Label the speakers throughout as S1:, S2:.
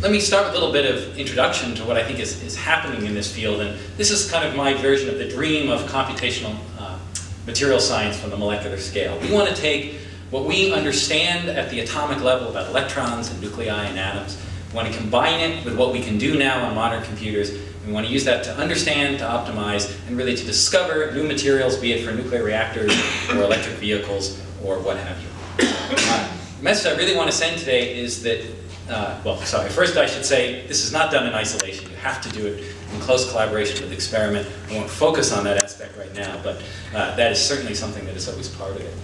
S1: let me start with a little bit of introduction to what I think is, is happening in this field. And this is kind of my version of the dream of computational uh, material science from the molecular scale. We want to take what we understand at the atomic level about electrons and nuclei and atoms, we want to combine it with what we can do now on modern computers. We want to use that to understand, to optimize, and really to discover new materials, be it for nuclear reactors or electric vehicles or what have you. Uh, the message I really want to send today is that uh, well, sorry, first I should say this is not done in isolation. You have to do it in close collaboration with the experiment. I won't focus on that aspect right now, but uh, that is certainly something that is always part of it.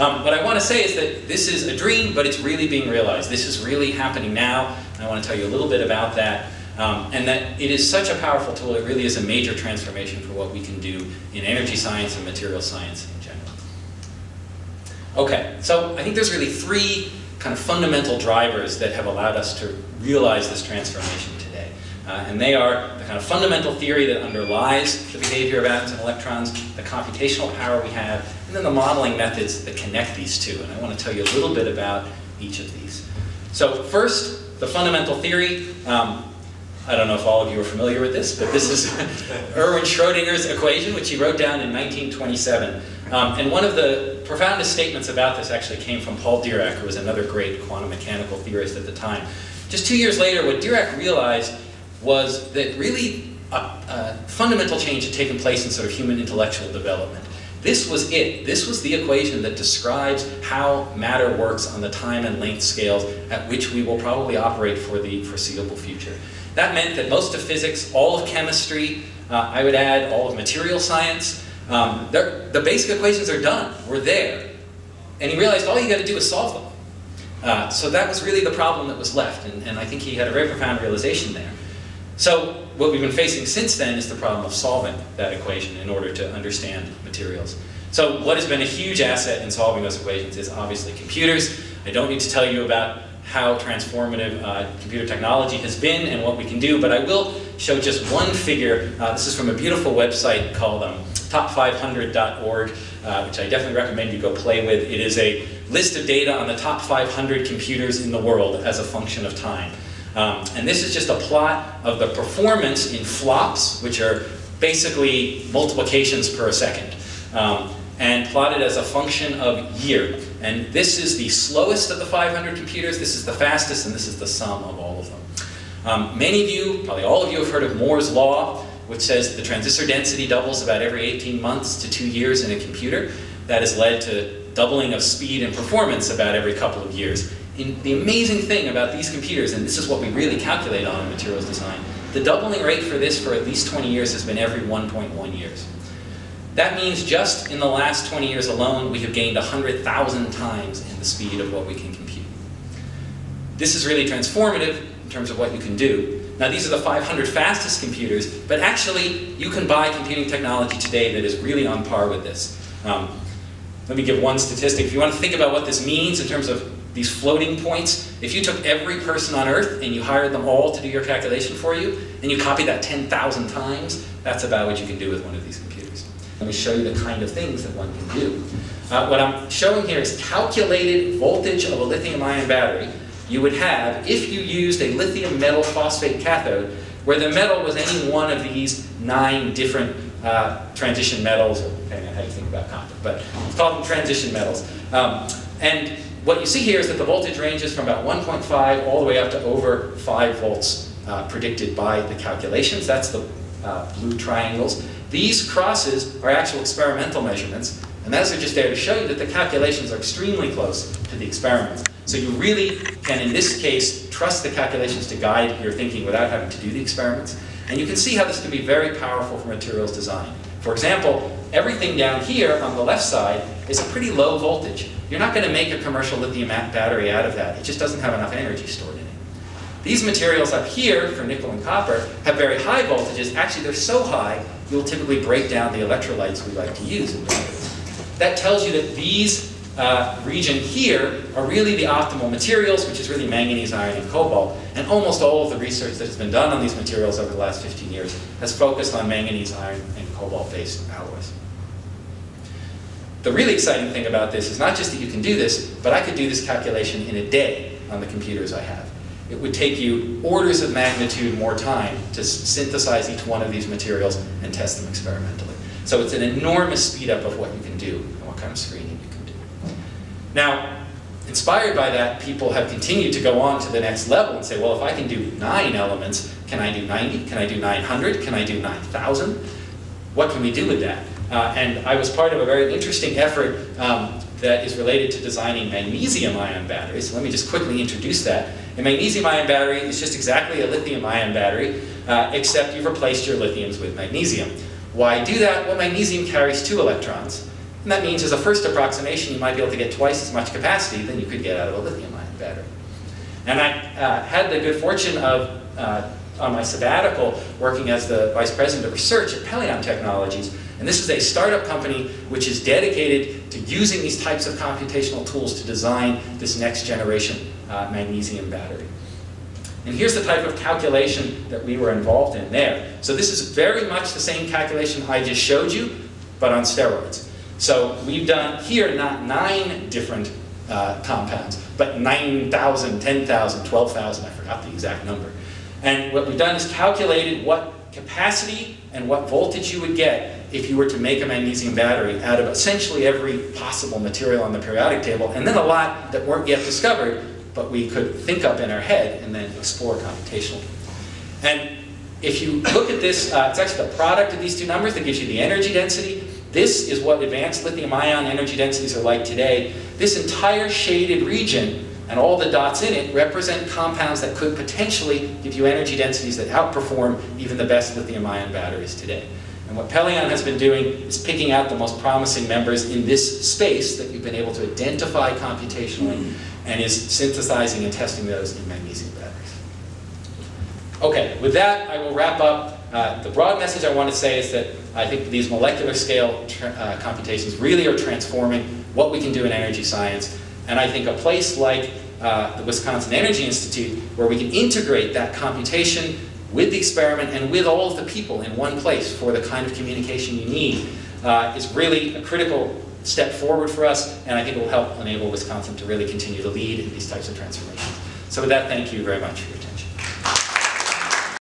S1: Um, what I want to say is that this is a dream, but it's really being realized. This is really happening now, and I want to tell you a little bit about that. Um, and that it is such a powerful tool, it really is a major transformation for what we can do in energy science and material science. Okay, so I think there's really three kind of fundamental drivers that have allowed us to realize this transformation today. Uh, and they are the kind of fundamental theory that underlies the behavior of atoms and electrons, the computational power we have, and then the modeling methods that connect these two. And I want to tell you a little bit about each of these. So first, the fundamental theory. Um, I don't know if all of you are familiar with this, but this is Erwin Schrodinger's equation, which he wrote down in 1927. Um, and one of the profoundest statements about this actually came from Paul Dirac, who was another great quantum mechanical theorist at the time. Just two years later, what Dirac realized was that really a, a fundamental change had taken place in sort of human intellectual development. This was it. This was the equation that describes how matter works on the time and length scales at which we will probably operate for the foreseeable future. That meant that most of physics, all of chemistry, uh, I would add all of material science, um, the basic equations are done. We're there. And he realized all you got to do is solve them. Uh, so that was really the problem that was left, and, and I think he had a very profound realization there. So what we've been facing since then is the problem of solving that equation in order to understand materials. So what has been a huge asset in solving those equations is obviously computers. I don't need to tell you about how transformative uh, computer technology has been and what we can do, but I will show just one figure. Uh, this is from a beautiful website called um, top500.org, uh, which I definitely recommend you go play with. It is a list of data on the top 500 computers in the world as a function of time. Um, and this is just a plot of the performance in flops, which are basically multiplications per second, um, and plotted as a function of year. And this is the slowest of the 500 computers, this is the fastest, and this is the sum of all of them. Um, many of you, probably all of you have heard of Moore's Law, which says the transistor density doubles about every 18 months to two years in a computer. That has led to doubling of speed and performance about every couple of years. And the amazing thing about these computers, and this is what we really calculate on in materials design, the doubling rate for this for at least 20 years has been every 1.1 years. That means just in the last 20 years alone, we have gained 100,000 times in the speed of what we can compute. This is really transformative in terms of what you can do. Now these are the 500 fastest computers, but actually you can buy computing technology today that is really on par with this. Um, let me give one statistic. If you want to think about what this means in terms of these floating points, if you took every person on Earth and you hired them all to do your calculation for you, and you copied that 10,000 times, that's about what you can do with one of these computers. Let me show you the kind of things that one can do. Uh, what I'm showing here is calculated voltage of a lithium-ion battery you would have if you used a lithium metal phosphate cathode where the metal was any one of these nine different uh, transition metals, or depending on how you think about copper, but let's them transition metals. Um, and what you see here is that the voltage ranges from about 1.5 all the way up to over 5 volts uh, predicted by the calculations. That's the uh, blue triangles. These crosses are actual experimental measurements, and those are just there to show you that the calculations are extremely close to the experiments. So you really can, in this case, trust the calculations to guide your thinking without having to do the experiments. And you can see how this can be very powerful for materials design. For example, everything down here on the left side is a pretty low voltage. You're not going to make a commercial lithium battery out of that. It just doesn't have enough energy stored in it. These materials up here, for nickel and copper, have very high voltages. Actually, they're so high, you'll typically break down the electrolytes we like to use in batteries. That tells you that these uh, region here are really the optimal materials, which is really manganese, iron, and cobalt. And almost all of the research that has been done on these materials over the last 15 years has focused on manganese, iron, and cobalt-based alloys. The really exciting thing about this is not just that you can do this, but I could do this calculation in a day on the computers I have. it would take you orders of magnitude more time to synthesize each one of these materials and test them experimentally. So it's an enormous speed up of what you can do and what kind of screening. Now, inspired by that, people have continued to go on to the next level and say, well, if I can do nine elements, can I do 90? Can I do 900? Can I do 9,000? What can we do with that? Uh, and I was part of a very interesting effort um, that is related to designing magnesium ion batteries. Let me just quickly introduce that. A magnesium ion battery is just exactly a lithium ion battery, uh, except you've replaced your lithiums with magnesium. Why do that? Well, magnesium carries two electrons. And that means as a first approximation, you might be able to get twice as much capacity than you could get out of a lithium ion battery. And I uh, had the good fortune of, uh, on my sabbatical, working as the vice president of research at Pellion Technologies, and this is a startup company which is dedicated to using these types of computational tools to design this next generation uh, magnesium battery. And here's the type of calculation that we were involved in there. So this is very much the same calculation I just showed you, but on steroids. So we've done here not nine different uh, compounds, but 9,000, 10,000, 12,000, I forgot the exact number. And what we've done is calculated what capacity and what voltage you would get if you were to make a magnesium battery out of essentially every possible material on the periodic table, and then a lot that weren't yet discovered, but we could think up in our head and then explore computationally. And if you look at this, uh, it's actually the product of these two numbers that gives you the energy density. This is what advanced lithium-ion energy densities are like today. This entire shaded region and all the dots in it represent compounds that could potentially give you energy densities that outperform even the best lithium-ion batteries today. And what Pellion has been doing is picking out the most promising members in this space that you've been able to identify computationally and is synthesizing and testing those in magnesium batteries. Okay, with that I will wrap up. Uh, the broad message I want to say is that I think these molecular scale uh, computations really are transforming what we can do in energy science. And I think a place like uh, the Wisconsin Energy Institute, where we can integrate that computation with the experiment and with all of the people in one place for the kind of communication you need uh, is really a critical step forward for us, and I think it will help enable Wisconsin to really continue to lead in these types of transformations. So with that, thank you very much for your attention.